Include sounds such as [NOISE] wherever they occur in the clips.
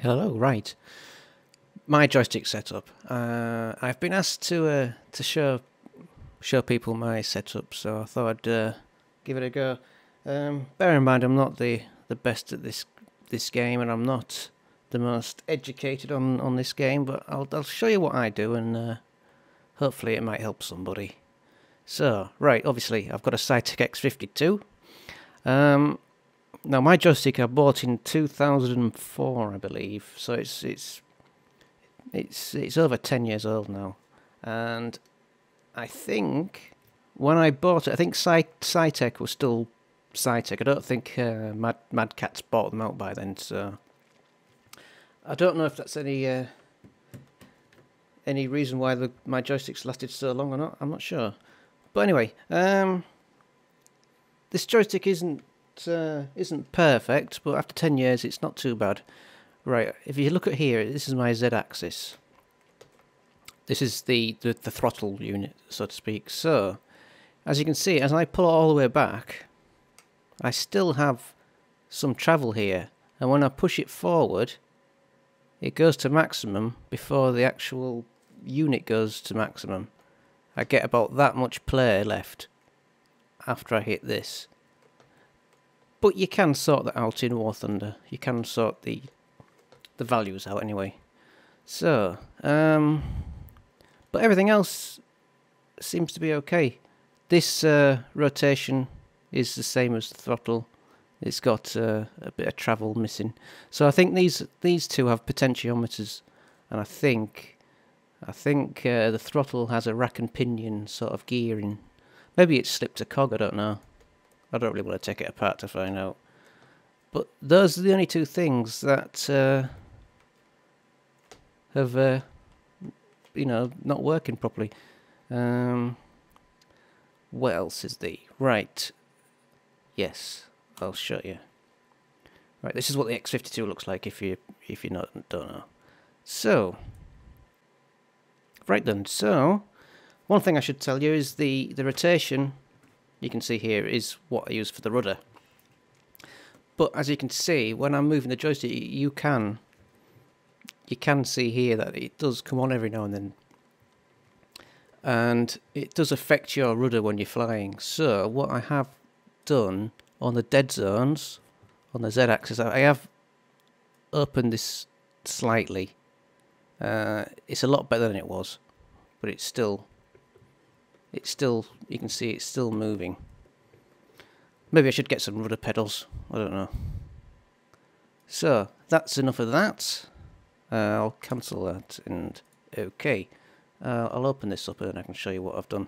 Hello, right. My joystick setup. Uh, I've been asked to uh, to show show people my setup, so I thought I'd uh, give it a go. Um, bear in mind, I'm not the, the best at this this game, and I'm not the most educated on, on this game, but I'll I'll show you what I do, and uh, hopefully it might help somebody. So, right, obviously I've got a Saitek X52. Um, now my joystick I bought in 2004, I believe, so it's it's it's it's over 10 years old now, and I think when I bought it, I think Saitek was still Saitek. I don't think uh, Mad Mad Catz bought them out by then, so I don't know if that's any uh, any reason why the, my joysticks lasted so long or not. I'm not sure, but anyway, um, this joystick isn't uh, isn't perfect, but after 10 years, it's not too bad. Right, if you look at here, this is my Z-axis. This is the, the, the throttle unit, so to speak. So, as you can see, as I pull it all the way back, I still have some travel here. And when I push it forward, it goes to maximum before the actual unit goes to maximum. I get about that much play left after I hit this. But you can sort that out in War Thunder. You can sort the the values out anyway. So, um, but everything else seems to be okay. This uh, rotation is the same as the throttle. It's got uh, a bit of travel missing. So I think these these two have potentiometers, and I think I think uh, the throttle has a rack and pinion sort of gearing. Maybe it's slipped a cog. I don't know. I don't really want to take it apart to find out. But those are the only two things that uh, have, uh, you know, not working properly. Um, what else is the right? Yes, I'll show you. Right, this is what the X52 looks like if you if you not, don't know. So, right then. So, one thing I should tell you is the the rotation you can see here is what I use for the rudder. But as you can see, when I'm moving the joystick, you can you can see here that it does come on every now and then. And it does affect your rudder when you're flying. So what I have done on the dead zones, on the Z-axis, I have opened this slightly. Uh, it's a lot better than it was, but it's still it's still, you can see it's still moving. Maybe I should get some rudder pedals. I don't know. So, that's enough of that. Uh, I'll cancel that and okay. Uh, I'll open this up and I can show you what I've done.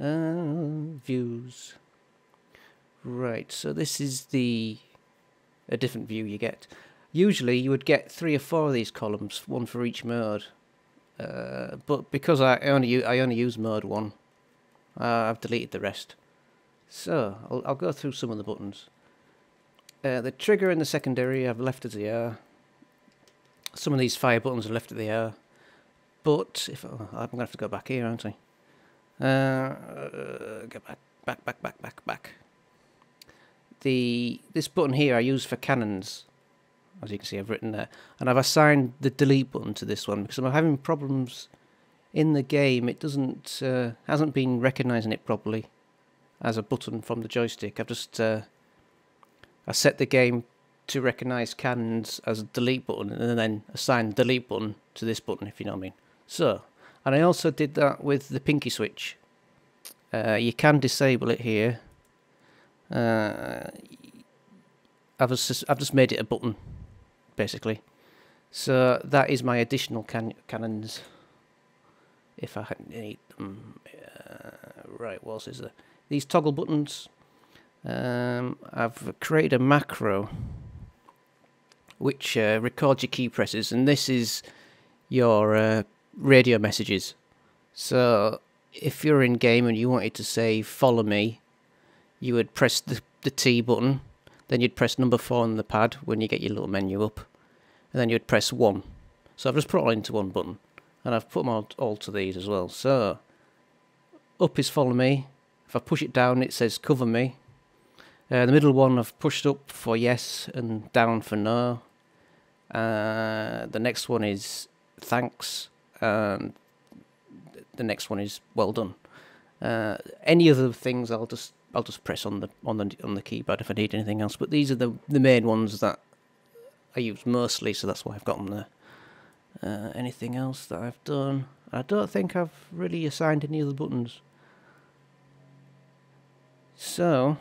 Uh, views. Right, so this is the a different view you get. Usually you would get three or four of these columns, one for each mode. Uh, but because I only I only use mode one, uh, I've deleted the rest. So I'll, I'll go through some of the buttons. Uh, the trigger and the secondary I've left as they are. Some of these fire buttons are left as they are. But if oh, I'm gonna have to go back here, aren't I? Uh, go back, back, back, back, back, back. The this button here I use for cannons as you can see I've written there. And I've assigned the delete button to this one because I'm having problems in the game. It doesn't uh, hasn't been recognizing it properly as a button from the joystick. I've just uh, I set the game to recognize cannons as a delete button and then assign delete button to this button if you know what I mean. So and I also did that with the pinky switch. Uh, you can disable it here. Uh, I've just, I've just made it a button basically. So that is my additional can cannons. If I need them, uh, right? What else is there? These toggle buttons. Um, I've created a macro which uh, records your key presses, and this is your uh, radio messages. So if you're in game and you wanted to say "follow me," you would press the the T button then you'd press number four on the pad when you get your little menu up. And then you'd press one. So I've just put all into one button. And I've put them all, all to these as well. So, up is follow me. If I push it down, it says cover me. Uh, the middle one I've pushed up for yes and down for no. Uh, the next one is thanks, and the next one is well done. Uh, any other things, I'll just I'll just press on the on the on the keypad if I need anything else. But these are the the main ones that I use mostly, so that's why I've got them there. Uh, anything else that I've done? I don't think I've really assigned any other buttons. So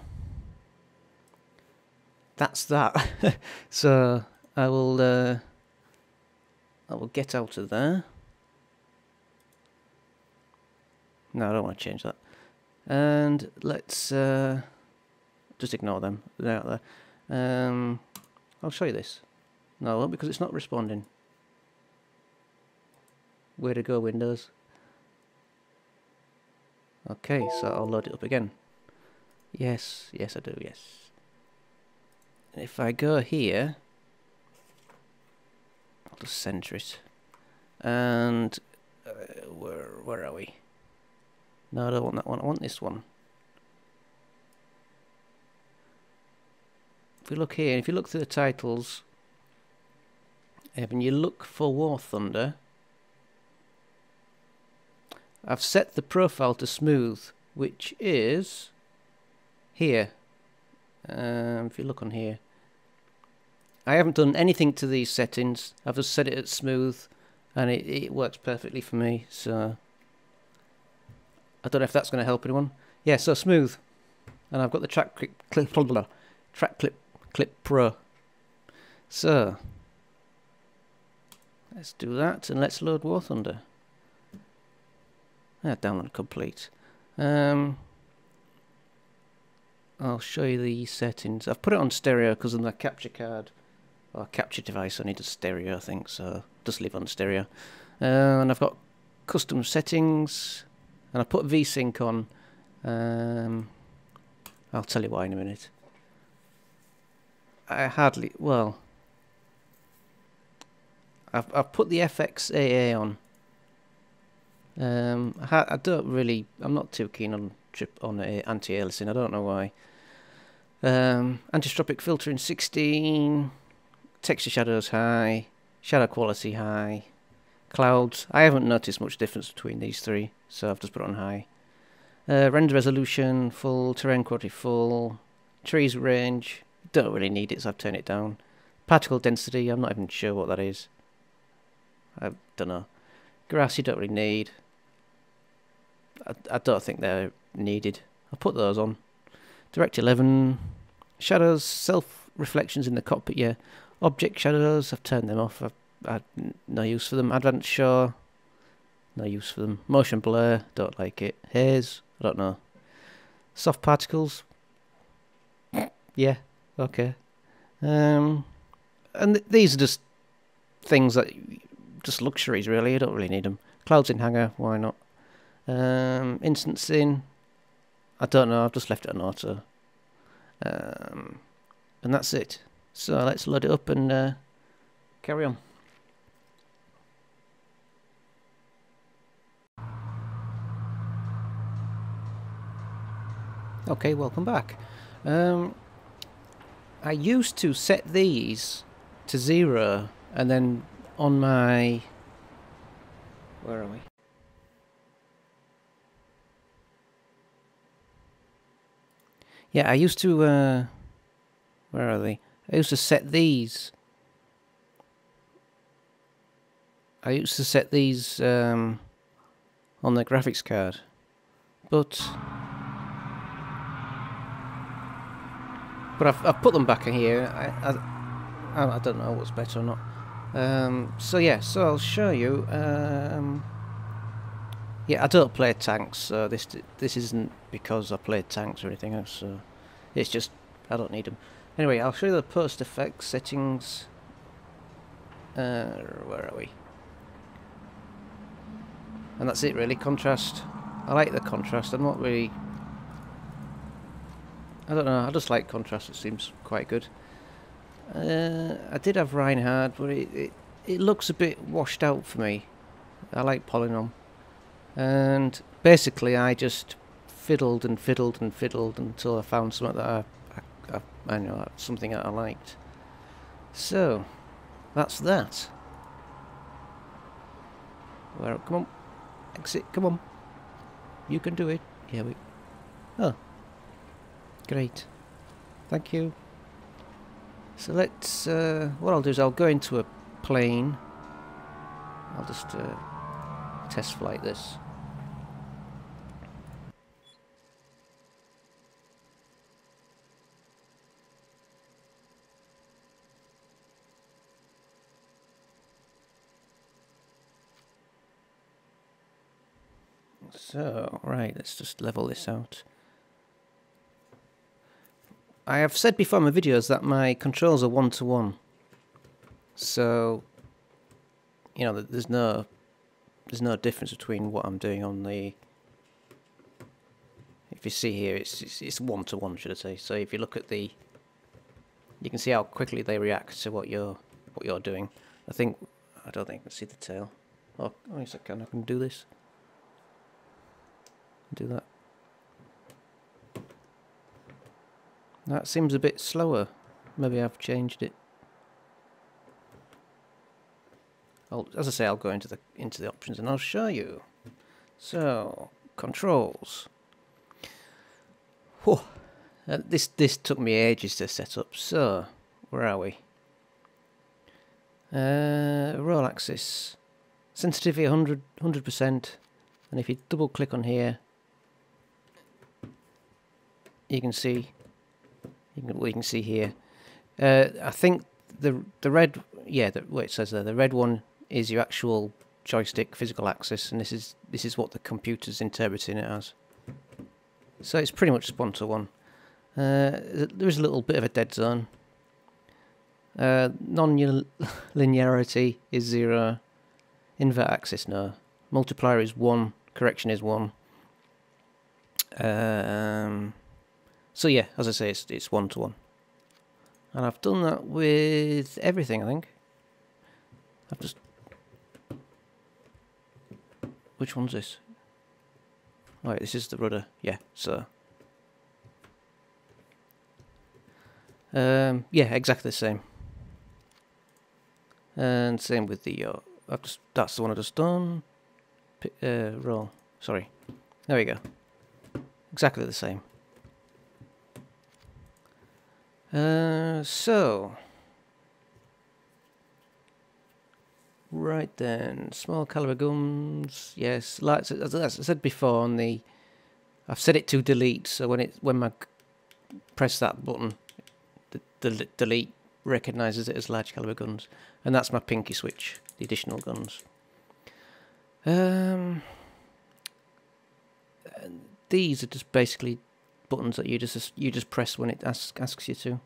that's that. [LAUGHS] so I will uh, I will get out of there. No, I don't want to change that. And let's uh, just ignore them. They're out there. Um, I'll show you this. No, because it's not responding. Where to go, Windows? Okay, so I'll load it up again. Yes, yes I do, yes. If I go here, I'll just center it. And uh, where where are we? No, I don't want that one. I want this one. If we look here, if you look through the titles, and you look for War Thunder, I've set the profile to smooth, which is here. Um, if you look on here, I haven't done anything to these settings. I've just set it at smooth, and it, it works perfectly for me. So I don't know if that's going to help anyone. Yeah, so smooth. And I've got the track clip, clip track clip clip pro. So let's do that and let's load War Thunder. Yeah, download complete. Um, I'll show you the settings. I've put it on stereo because of the capture card or capture device. I need a stereo, I think, so just leave on stereo. Uh, and I've got custom settings and I put VSync on. Um, I'll tell you why in a minute. I hardly, well, I've, I've put the FXAA on. Um, I, I don't really, I'm not too keen on trip on anti-aliasing, I don't know why. Um, anisotropic filter in 16, texture shadows high, shadow quality high, clouds. I haven't noticed much difference between these three so I've just put on high. Uh, render resolution, full, terrain quality full, trees range, don't really need it so I've turned it down. Particle density, I'm not even sure what that is. I don't know. Grass you don't really need. I, I don't think they're needed. I'll put those on. Direct 11, shadows, self-reflections in the cockpit, yeah. Object shadows, I've turned them off. I've, I've no use for them. Advanced show, no use for them. Motion blur, don't like it. Haze, I don't know. Soft particles, yeah, okay. Um, and th these are just things that, just luxuries really, you don't really need them. Clouds in hangar, why not? Um, instancing, I don't know, I've just left it on auto. Um, and that's it. So let's load it up and uh, carry on. Okay, welcome back. Um, I used to set these to zero and then on my... Where are we? Yeah, I used to... Uh, where are they? I used to set these... I used to set these um, on the graphics card. But... But I've, I've put them back in here. I, I, I don't know what's better or not. Um, so yeah, so I'll show you. Um, yeah, I don't play tanks, so this this isn't because I play tanks or anything else. So it's just I don't need them. Anyway, I'll show you the post effects settings. Uh, where are we? And that's it really. Contrast. I like the contrast. I'm not really I don't know, I just like contrast, it seems quite good. Uh, I did have Reinhard, but it, it, it looks a bit washed out for me. I like Polynom. And basically I just fiddled and fiddled and fiddled until I found something that I, I, I, I know, something that I liked. So, that's that. Well, come on. Exit, come on. You can do it. Yeah, we... Oh. Great. Thank you. So let's... Uh, what I'll do is I'll go into a plane. I'll just uh, test flight this. So, right, let's just level this out. I have said before in my videos that my controls are one-to-one. -one. So, you know, there's no there's no difference between what I'm doing on the if you see here it's it's, it's one to one should I say so if you look at the you can see how quickly they react to what you're what you're doing I think I don't think I can see the tail oh, oh yes I can I can do this do that. That seems a bit slower. Maybe I've changed it. I'll, as I say, I'll go into the into the options and I'll show you. So, controls. Whew. Uh, this this took me ages to set up. So, where are we? Uh, roll axis. Sensitivity 100 100%. And if you double click on here, you can see you can, we can see here. Uh, I think the the red yeah the, what it says there the red one is your actual joystick physical axis, and this is this is what the computer's interpreting it as. So it's pretty much to one. Uh, there is a little bit of a dead zone. Uh, non-linearity is zero. Invert axis no. Multiplier is one. Correction is one. Um, so yeah, as I say, it's, it's one to one. And I've done that with everything, I think. I've just... Which one's this? Right, this is the rudder. Yeah, so... Um, yeah, exactly the same. And same with the... Uh, I've just, that's the one I just done. P uh, roll. Sorry. There we go. Exactly the same. Uh, so, right then, small caliber guns. Yes, like as I said before, on the, I've set it to delete. So when it when I press that button, the, the delete recognizes it as large caliber guns, and that's my pinky switch, the additional guns. Um, these are just basically buttons that you just you just press when it asks asks you to.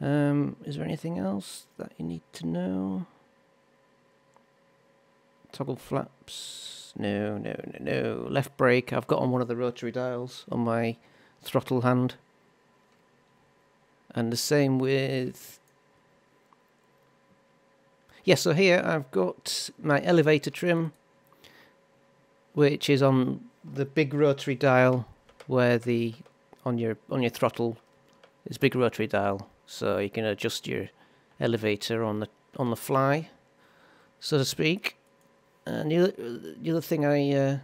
Um, is there anything else that you need to know? Toggle flaps. No, no, no, no. Left brake. I've got on one of the rotary dials on my throttle hand. And the same with... Yeah, so here I've got my elevator trim, which is on the big rotary dial where the on your on your throttle is big rotary dial, so you can adjust your elevator on the on the fly, so to speak. And the other, the other thing I, uh,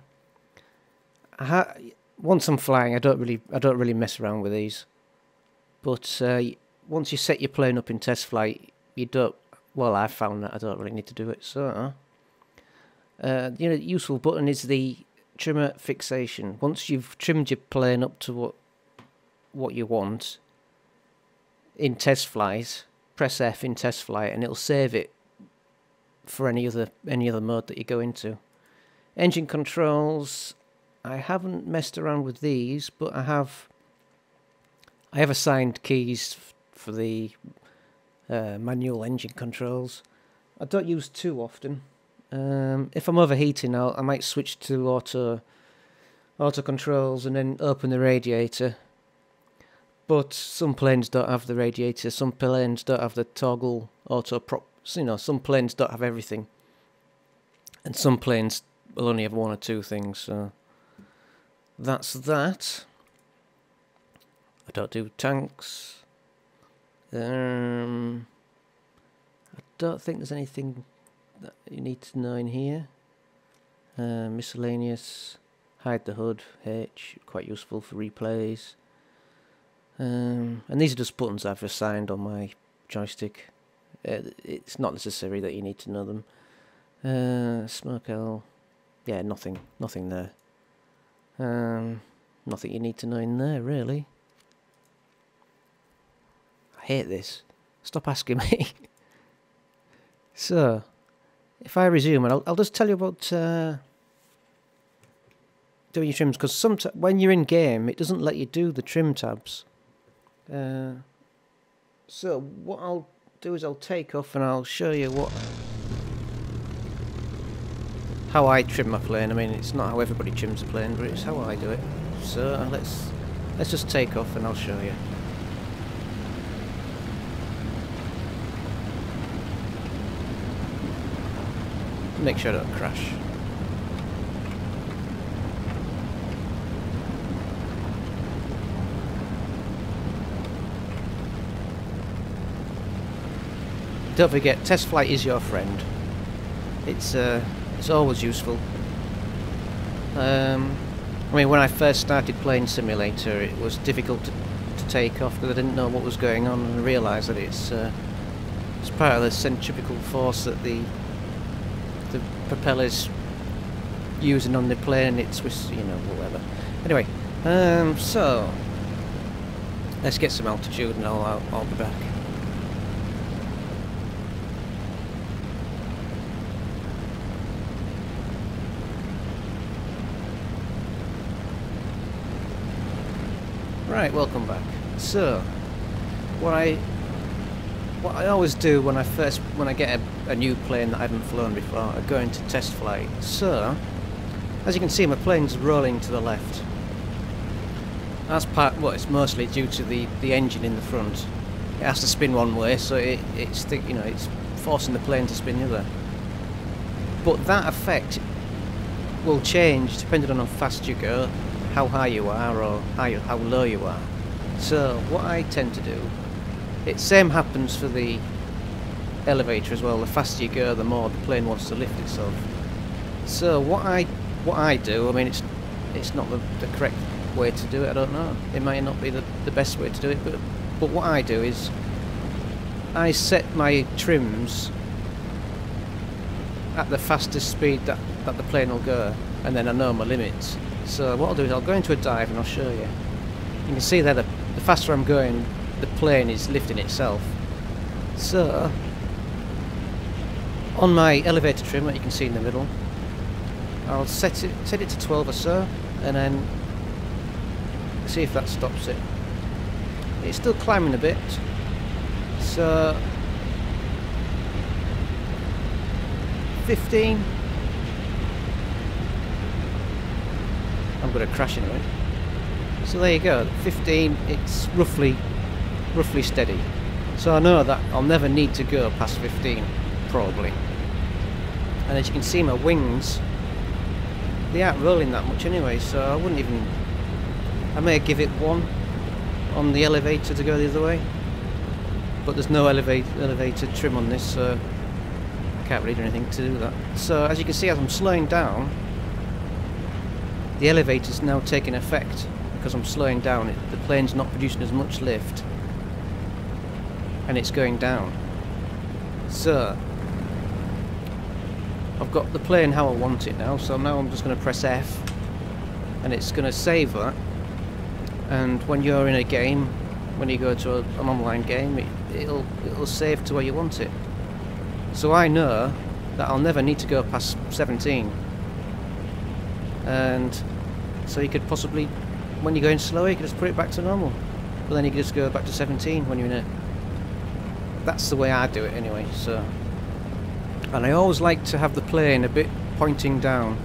I once I'm flying, I don't really I don't really mess around with these. But uh, once you set your plane up in test flight, you don't. Well, I found that I don't really need to do it. So, uh, you know, useful button is the trimmer fixation. Once you've trimmed your plane up to what what you want in test flight, press F in test flight and it'll save it for any other any other mode that you go into. Engine controls, I haven't messed around with these, but I have I have assigned keys for the uh, manual engine controls. I don't use too often. Um, if I'm overheating, I'll, I might switch to auto auto controls and then open the radiator but some planes don't have the radiator, some planes don't have the toggle auto prop, you know, some planes don't have everything. And some planes will only have one or two things, so that's that. I don't do tanks. Um, I don't think there's anything that you need to know in here. Uh, miscellaneous, hide the hood, H, quite useful for replays. Um, and these are just buttons I've assigned on my joystick. Uh, it's not necessary that you need to know them. Uh, smoke L, yeah, nothing, nothing there. Um, nothing you need to know in there, really. I hate this. Stop asking [LAUGHS] me. so, if I resume, and I'll, I'll just tell you about uh, doing your trims, because when you're in game, it doesn't let you do the trim tabs. Uh, so what I'll do is I'll take off and I'll show you what how I trim my plane. I mean, it's not how everybody trims a plane, but it's how I do it. So let's let's just take off and I'll show you. Make sure I don't crash. Don't forget, test flight is your friend. It's uh, it's always useful. Um, I mean, when I first started playing Simulator, it was difficult to, to take off because I didn't know what was going on, and realised that it's uh, it's part of the centrifugal force that the the propellers using on the plane. It's you know whatever. Anyway, um, so let's get some altitude, and I'll, I'll be back. Right, welcome back. So, what I what I always do when I first when I get a, a, new plane that I haven't flown before, I go into test flight. So, as you can see, my plane's rolling to the left. That's part. Well, it's mostly due to the the engine in the front. It has to spin one way, so it, it's the, you know it's forcing the plane to spin the other. But that effect will change depending on how fast you go how high you are or how, how low you are. So what I tend to do, it same happens for the elevator as well. The faster you go, the more the plane wants to lift itself. So what I what I do, I mean, it's it's not the, the correct way to do it. I don't know. It might not be the, the best way to do it, but but what I do is I set my trims at the fastest speed that, that the plane will go, and then I know my limits. So what I'll do is I'll go into a dive and I'll show you. You can see there the, the faster I'm going, the plane is lifting itself. So, on my elevator trim that you can see in the middle, I'll set it set it to 12 or so, and then see if that stops it. It's still climbing a bit, so 15 I'm going to crash into it. So there you go, 15, it's roughly, roughly steady. So I know that I'll never need to go past 15, probably. And as you can see my wings, they aren't rolling that much anyway, so I wouldn't even, I may give it one on the elevator to go the other way. But there's no elevator, elevator trim on this, so I can't really do anything to do that. So as you can see as I'm slowing down, the elevator's now taking effect because I'm slowing down. It, the plane's not producing as much lift and it's going down. So, I've got the plane how I want it now, so now I'm just going to press F and it's going to save that. And when you're in a game, when you go to a, an online game, it, it'll it'll save to where you want it. So I know that I'll never need to go past 17 and so you could possibly when you're going slower you could just put it back to normal. But then you could just go back to 17 when you're in it. That's the way I do it anyway so. And I always like to have the plane a bit pointing down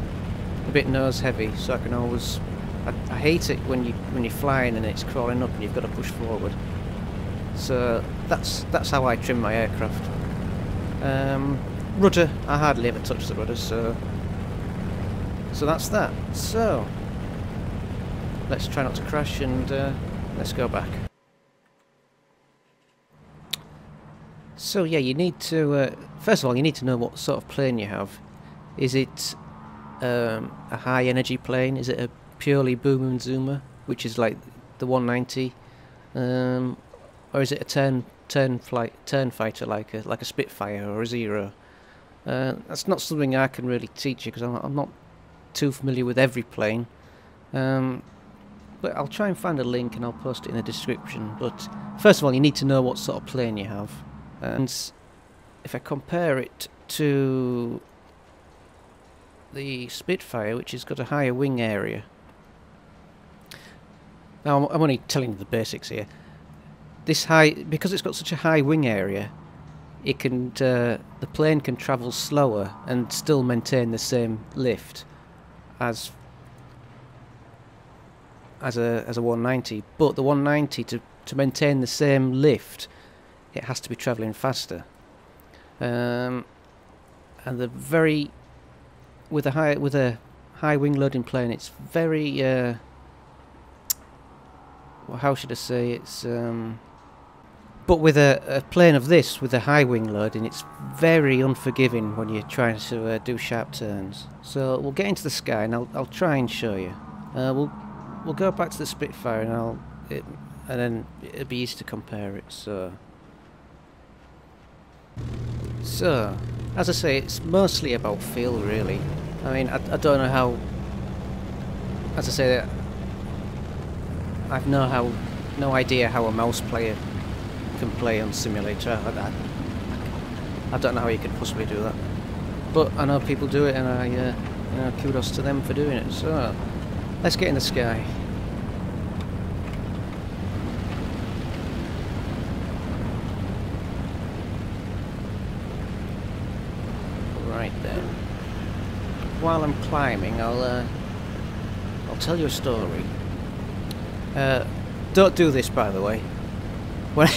a bit nose heavy so I can always I, I hate it when you when you're flying and it's crawling up and you've got to push forward. So that's that's how I trim my aircraft. Um, rudder I hardly ever touch the rudder so so that's that. So, let's try not to crash and uh, let's go back. So yeah, you need to uh, first of all you need to know what sort of plane you have. Is it um, a high energy plane? Is it a purely boom and zoomer, which is like the 190, um, or is it a turn turn flight turn fighter like a like a Spitfire or a Zero? Uh, that's not something I can really teach you because I'm, I'm, not too familiar with every plane. Um, but I'll try and find a link and I'll post it in the description. But first of all, you need to know what sort of plane you have. And if I compare it to the Spitfire, which has got a higher wing area. Now, I'm only telling you the basics here. This high, because it's got such a high wing area, it can uh, the plane can travel slower and still maintain the same lift as as a as a 190. But the 190 to to maintain the same lift, it has to be travelling faster. Um, and the very with a high with a high wing loading plane, it's very uh, well, how should I say? It's um, but with a, a, plane of this, with a high wing loading, it's very unforgiving when you're trying to uh, do sharp turns. So we'll get into the sky, and I'll I'll try and show you. Uh, we'll we'll go back to the Spitfire, and I'll it, and then it'll be easy to compare it. So. So, as I say, it's mostly about feel, really. I mean, I, I don't know how... As I say, I've no how, no idea how a mouse player can play on simulator. I, I, I don't know how you could possibly do that. But I know people do it, and I, uh, you know, kudos to them for doing it. So, let's get in the sky. Right then. While I'm climbing, I'll uh, I'll tell you a story. Uh, don't do this, by the way. [LAUGHS] When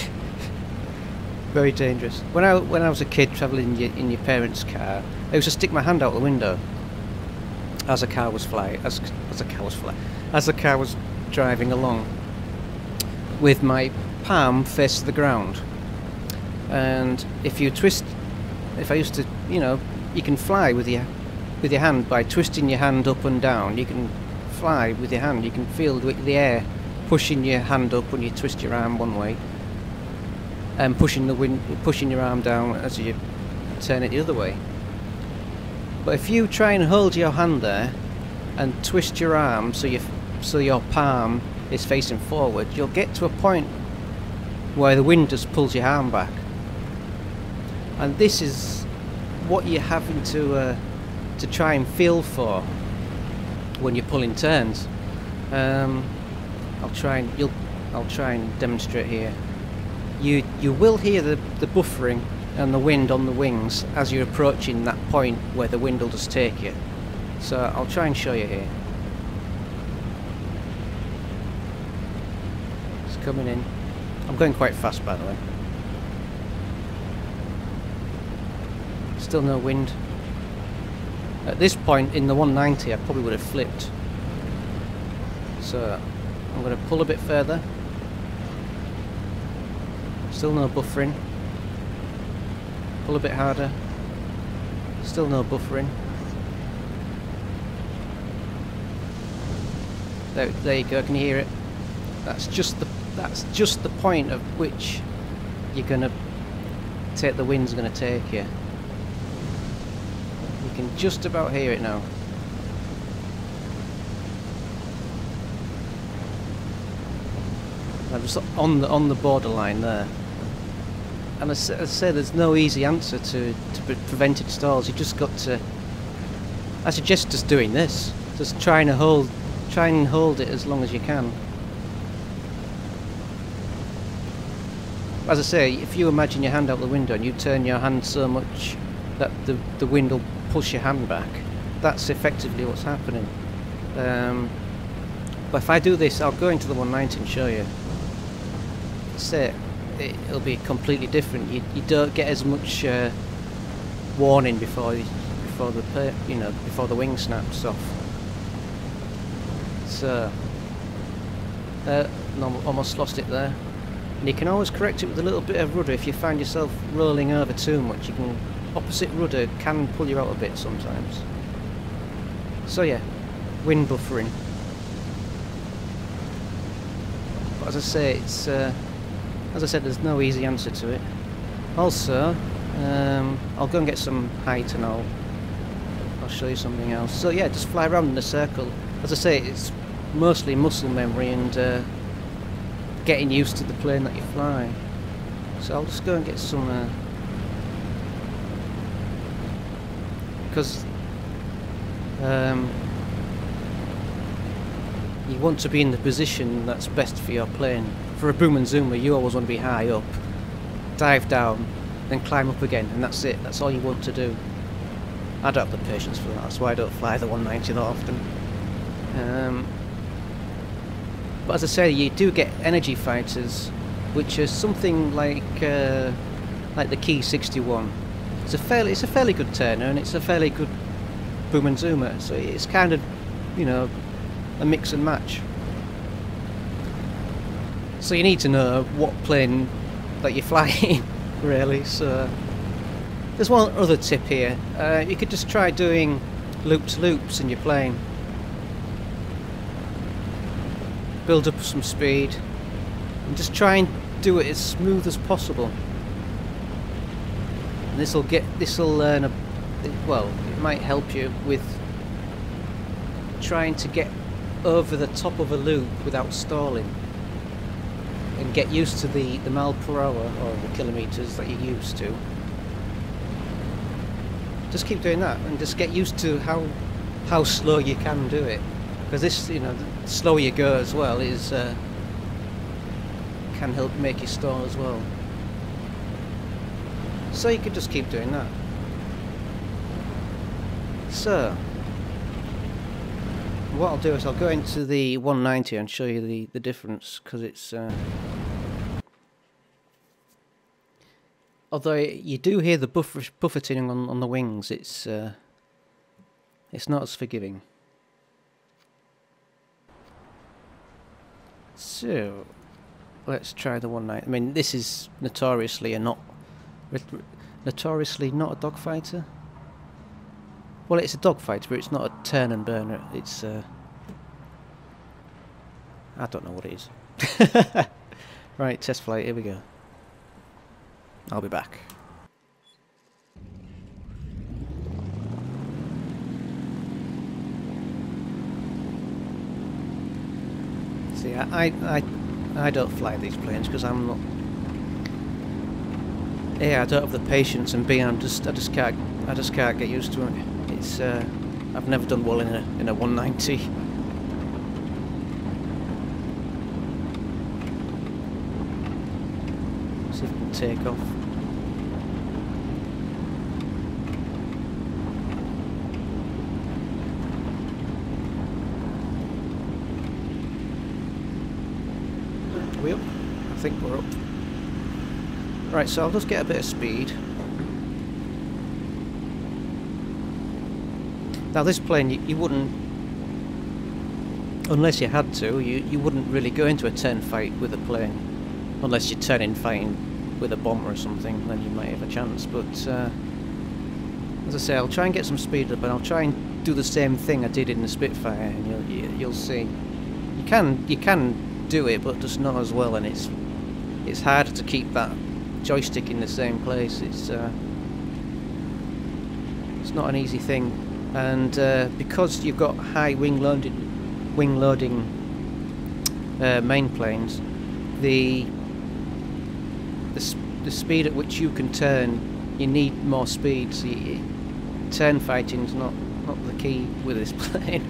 very dangerous. When I when I was a kid travelling in your, in your parents' car, I used to stick my hand out the window as a car was flying, as as a car was flying, as the car was driving along, with my palm face to the ground. And if you twist, if I used to, you know, you can fly with your with your hand by twisting your hand up and down. You can fly with your hand. You can feel the air pushing your hand up when you twist your arm one way, and pushing the wind, pushing your arm down as you turn it the other way. But if you try and hold your hand there and twist your arm so you so your palm is facing forward, you'll get to a point where the wind just pulls your arm back. And this is what you're having to uh, to try and feel for when you're pulling turns. Um, I'll try and you'll I'll try and demonstrate here. You you will hear the, the buffering and the wind on the wings as you're approaching that point where the wind will just take you. So I'll try and show you here. It's coming in. I'm going quite fast by the way. Still no wind. At this point in the 190 I probably would have flipped. So I'm going to pull a bit further. Still no buffering. Pull a bit harder. Still no buffering. There, there you go, I can you hear it? That's just the that's just the point of which you're gonna take the wind's gonna take you You can just about hear it now. I'm just on the on the borderline there. And as I say, there's no easy answer to, to prevented stalls. You just got to. I suggest just doing this, just trying to hold, try and hold it as long as you can. As I say, if you imagine your hand out the window and you turn your hand so much that the the wind will push your hand back. That's effectively what's happening. Um, but if I do this, I'll go into the 190 and show you. Say it, will be completely different. You, you don't get as much uh, warning before before the you know before the wing snaps off. So uh, almost lost it there. And you can always correct it with a little bit of rudder if you find yourself rolling over too much. You can opposite rudder can pull you out a bit sometimes. So yeah, wind buffering. But as I say, it's uh, as I said, there's no easy answer to it. Also, um, I'll go and get some height and I'll I'll show you something else. So yeah, just fly around in a circle. As I say, it's mostly muscle memory and uh, getting used to the plane that you fly. So I'll just go and get some... Uh, because um, you want to be in the position that's best for your plane. For a boom and zoomer, you always want to be high up, dive down, then climb up again, and that's it. That's all you want to do. I don't have the patience for that. That's why I don't fly the 190 that often. Um, but as I say, you do get energy fighters, which are something like uh, like the Ki 61. It's a fairly it's a fairly good turner and it's a fairly good boom and zoomer. So it's kind of you know a mix and match. So you need to know what plane that you're flying, [LAUGHS] really. So there's one other tip here. Uh, you could just try doing loop-to-loops in your plane. build up some speed and just try and do it as smooth as possible and this will get this will learn a well it might help you with trying to get over the top of a loop without stalling and get used to the the mile per hour or the kilometers that you're used to just keep doing that and just get used to how how slow you can do it because this, you know, the slower you go as well is uh, can help make you stall as well. So you could just keep doing that. So, what I'll do is I'll go into the 190 and show you the, the difference because it's uh, although you do hear the buff buffeting on, on the wings it's uh, it's not as forgiving So, let's try the one night. I mean, this is notoriously a not, notoriously not a dogfighter. Well, it's a dogfighter, but it's not a turn and burner. It's uh, I don't know what it is. [LAUGHS] right, test flight. Here we go. I'll be back. See, I, I, I don't fly these planes because I'm not. A, I don't have the patience, and B, I'm just, I just can't, I just can't get used to it. It's, uh, I've never done well in a, in a 190. See if we can take off. think we're up. Right, so I'll just get a bit of speed. Now this plane, you, you wouldn't, unless you had to, you, you wouldn't really go into a turn fight with a plane. Unless you're turning fighting with a bomber or something, then you might have a chance. But uh, as I say, I'll try and get some speed up, and I'll try and do the same thing I did in the Spitfire, and you'll you'll see. You can you can do it, but just not as well, and it's it's harder to keep that joystick in the same place. It's uh, it's not an easy thing, and uh, because you've got high wing loading wing loading uh, main planes, the the, the speed at which you can turn, you need more speed. So you, turn fighting's not not the key with this [LAUGHS] plane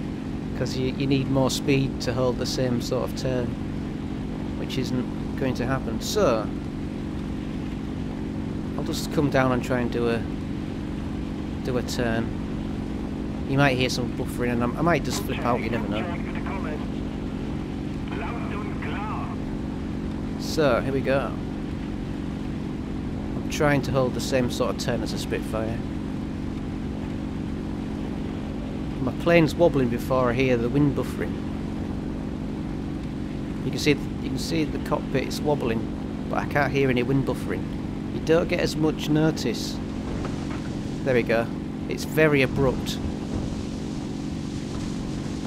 because you, you need more speed to hold the same sort of turn, which isn't going to happen. So, just come down and try and do a do a turn. You might hear some buffering and I might just flip out, you never know. So, here we go. I'm trying to hold the same sort of turn as a Spitfire. My plane's wobbling before I hear the wind buffering. You can see you can see the cockpit is wobbling but I can't hear any wind buffering. You don't get as much notice. There we go. It's very abrupt.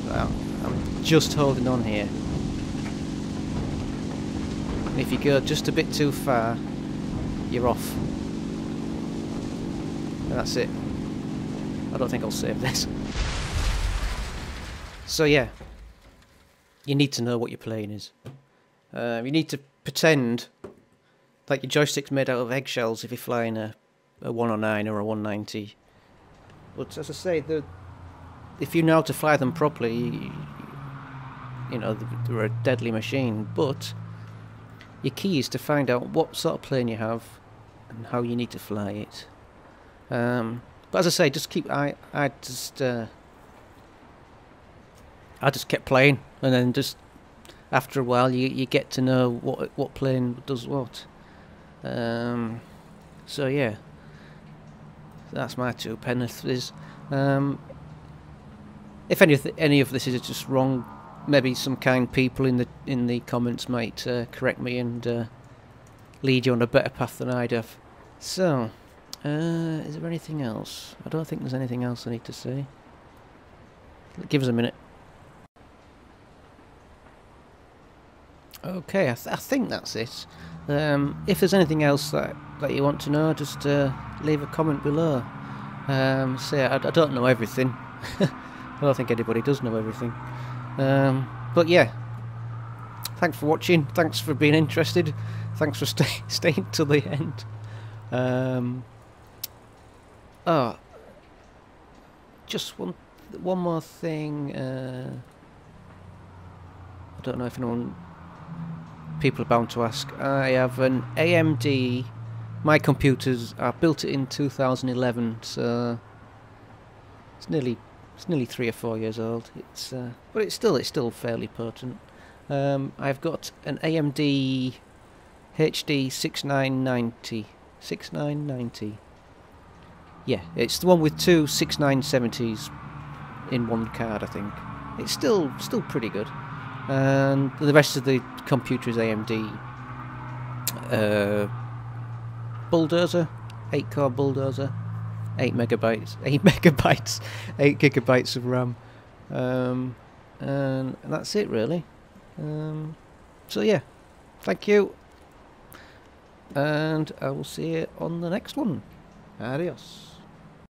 Well, I'm just holding on here. And if you go just a bit too far, you're off. And that's it. I don't think I'll save this. So yeah, you need to know what your plane is. Uh, you need to pretend like your joystick's made out of eggshells if you're flying a, a 109 or a 190. But as I say, the if you know how to fly them properly, you, know they're a deadly machine. But your key is to find out what sort of plane you have and how you need to fly it. Um, but as I say, just keep I I just uh, I just kept playing, and then just after a while, you you get to know what what plane does what. Um, so yeah, that's my two penneth. um, if any of any of this is just wrong, maybe some kind people in the in the comments might uh, correct me and uh, lead you on a better path than I'd have. So, uh, is there anything else? I don't think there's anything else I need to say. Give us a minute. Okay, I, th I think that's it. Um, if there's anything else that, that you want to know, just uh, leave a comment below. Um, say, I, I, don't know everything. [LAUGHS] I don't think anybody does know everything. Um, but yeah, thanks for watching. Thanks for being interested. Thanks for stay, [LAUGHS] staying till the end. Um, oh, just one one more thing. Uh, I don't know if anyone people are bound to ask. I have an AMD. My computers I built in 2011, so it's nearly it's nearly three or four years old. It's uh, but it's still it's still fairly potent. Um, I've got an AMD HD 6990 6990. Yeah, it's the one with two 6970s in one card, I think. It's still still pretty good and the rest of the computer is AMD uh, bulldozer, eight core bulldozer, eight megabytes, [LAUGHS] eight megabytes, eight gigabytes of RAM, um, and that's it really. Um, so yeah, thank you, and I will see you on the next one. Adios.